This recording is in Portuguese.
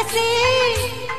assim.